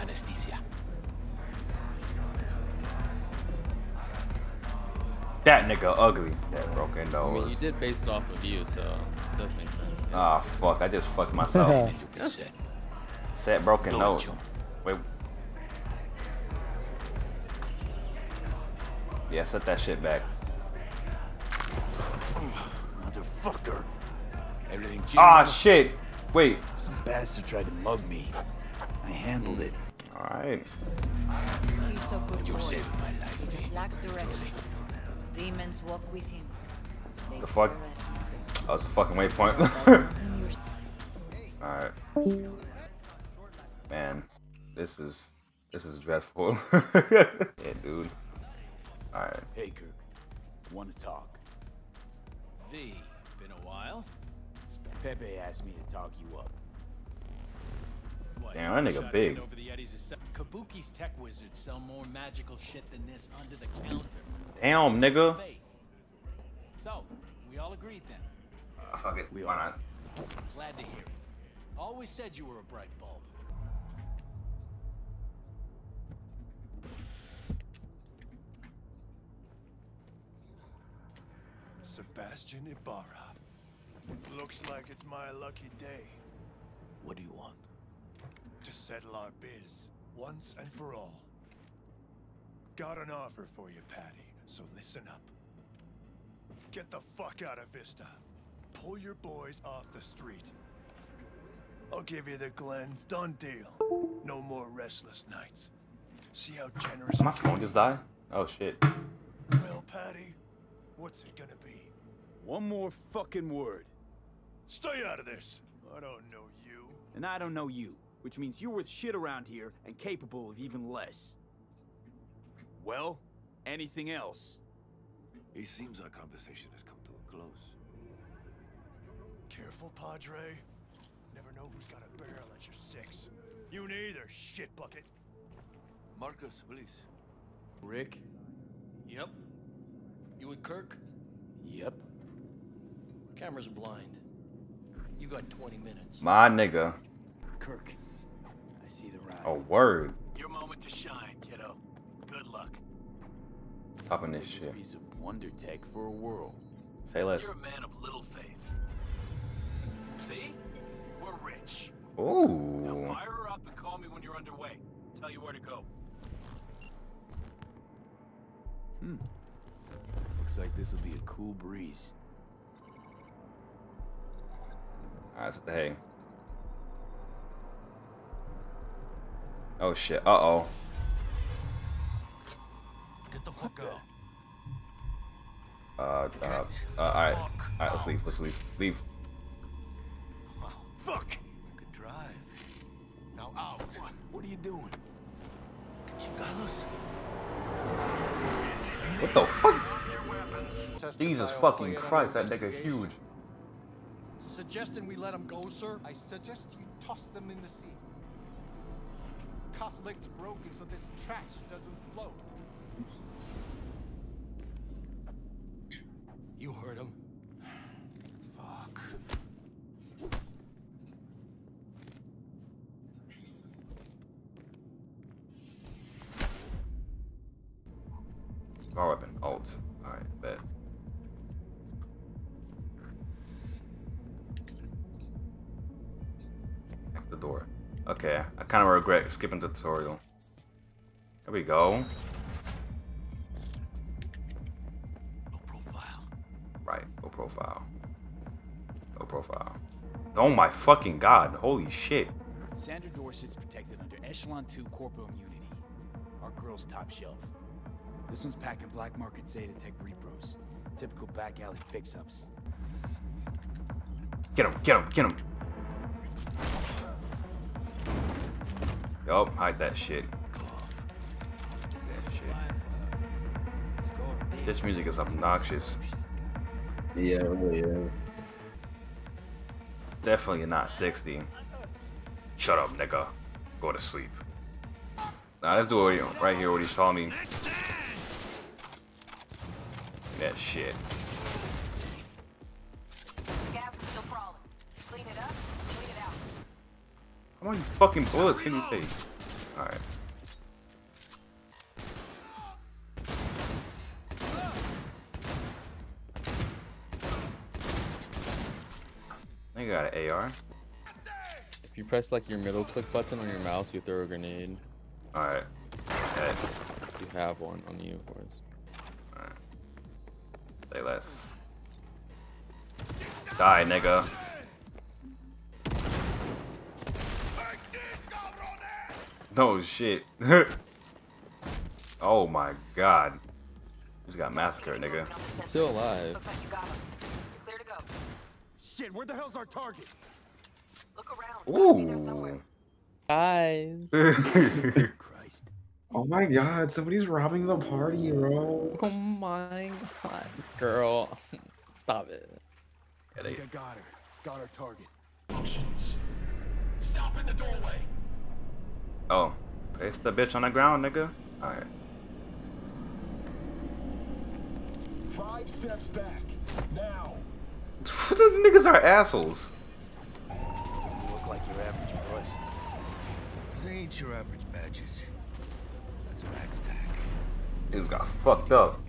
anesthesia. That nigga ugly. That broken nose. I mean, you did base it off of you, so it does make sense. Ah, fuck. I just fucked myself. You be set. Set broken Don't nose. jump. Wait. Yeah, set that shit back. Motherfucker. Everything Ah, Jim- shit. Wait. Some bastard tried to mug me. I handled it. Alright. He's a good You're boy. saving my life, Just eh? lacks direction. Demons walk with him. They The fuck? purr at. That was a fucking waypoint. Alright. Man, this is this is dreadful. yeah, dude. Alright. Hey, Kirk. Want to talk? V, been a while? Pepe asked me to talk you up. What, Damn, that nigga big. Over the Eddies is Kabuki's tech wizards sell more magical shit than this under the counter. Damn, nigga. So, we all agreed then. Ah, fuck it. We Why are. not? Glad to hear it. Always said you were a bright bulb. Sebastian Ibarra. Looks like it's my lucky day What do you want? To settle our biz once and for all. Got an offer for you, Padre, so listen up. Get the fuck out of Vista. Pull your boys off the street. I'll give you the Glen. Done deal. No more restless nights. See how generous My I can phone be? just died? Oh shit. Well, Padre, what's it gonna be? One more fucking word. Stay out of this. I don't know you. And I don't know you, which means you're worth shit around here and capable of even less. Well, anything else? It seems our conversation has come to a close. Careful, Padre. Never know who's got a barrel at your six. You neither, shit bucket. Marcus, please. Rick? Yep. You with Kirk? Yep. Cameras are blind. You got 20 minutes. My nigga. Kirk. I see the ride. A word. Your moment to shine, kiddo. Good luck. Popping Let's this take shit. piece of wonder tech for a whirl. Say less. You're a man of little faith. See? We're rich. Now Ooh. fire her up and call me when you're underway. Tell you where to go. Hmm. Looks like this will be a cool breeze. Alright, so hey. Oh shit. Uh oh. Get the fuck out. Uh, uh, uh, alright. Alright, let's leave. Let's leave. Leave. Fuck! Good drive. Now out. What are you doing? Chingados. What the fuck? Jesus fucking Christ, that nigga huge. Suggesting we let him go, sir? I suggest you toss them in the sea. Cuff leg's broken so this trash doesn't float. You heard him. Fuck. Power weapon. Alt. Alright, bet. The door. Okay, I kind of regret skipping the tutorial. There we go. No profile. Right, no profile. No profile. Oh my fucking god, holy shit. Sandra Dorsett's protected under Echelon 2 Corpo Immunity. Our girl's top shelf. This one's packing Black Market Zeta Tech repros. Typical back alley fix-ups. Get him, get him, get him. Yup, hide that shit. That shit. This music is obnoxious. Yeah, yeah. Definitely not 60. Shut up, nigga. Go to sleep. Nah, let's do it right here what he saw me. That shit. How many fucking bullets can you take? Alright. I got an AR. If you press like your middle click button on your mouse, you throw a grenade. Alright. Okay. You have one on the course. Alright. Say less. Die, nigga. No shit. oh my god. Just got massacred, nigga. Still alive. Looks like you got him. You're clear to go. Shit, where the hell's our target? Look around. Gotta be Ooh. somewhere. Guys. Christ. Oh my god, somebody's robbing the party, bro. Oh my god. Girl. Stop it. I they, think I got her. Got our target. Stop in the doorway. Oh. It's the bitch on the ground, nigga. Alright. Five steps back. Now. Those niggas are assholes. You look like your average bust. This ain't your average badges. That's a backstack. Niggas got fucked up.